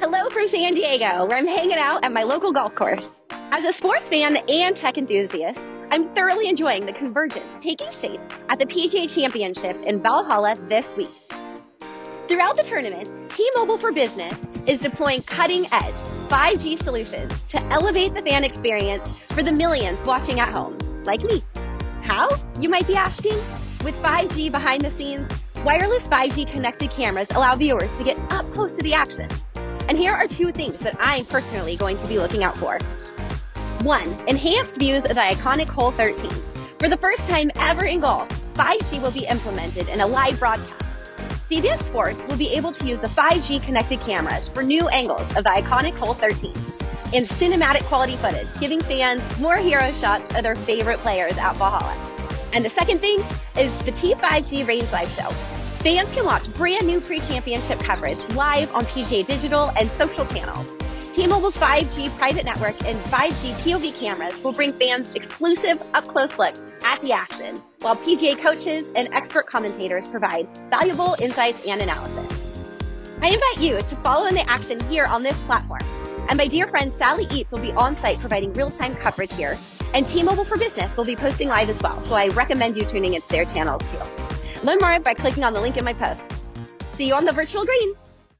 Hello from San Diego, where I'm hanging out at my local golf course. As a sports fan and tech enthusiast, I'm thoroughly enjoying the convergence taking shape at the PGA Championship in Valhalla this week. Throughout the tournament, T-Mobile for Business is deploying cutting-edge 5G solutions to elevate the fan experience for the millions watching at home, like me. How? You might be asking. With 5G behind the scenes, wireless 5G connected cameras allow viewers to get up close to the action. And here are two things that I'm personally going to be looking out for. One, enhanced views of the iconic Hole 13. For the first time ever in golf, 5G will be implemented in a live broadcast. CBS Sports will be able to use the 5G connected cameras for new angles of the iconic Hole 13 and cinematic quality footage, giving fans more hero shots of their favorite players at Valhalla. And the second thing is the T5G Range Live Show. Fans can watch brand new pre-championship coverage live on PGA Digital and social channels. T-Mobile's 5G private network and 5G POV cameras will bring fans exclusive up-close looks at the action, while PGA coaches and expert commentators provide valuable insights and analysis. I invite you to follow in the action here on this platform. And my dear friend Sally Eaves will be on site providing real-time coverage here. And T-Mobile for Business will be posting live as well. So I recommend you tuning into their channels too. Learn more by clicking on the link in my post. See you on the virtual green.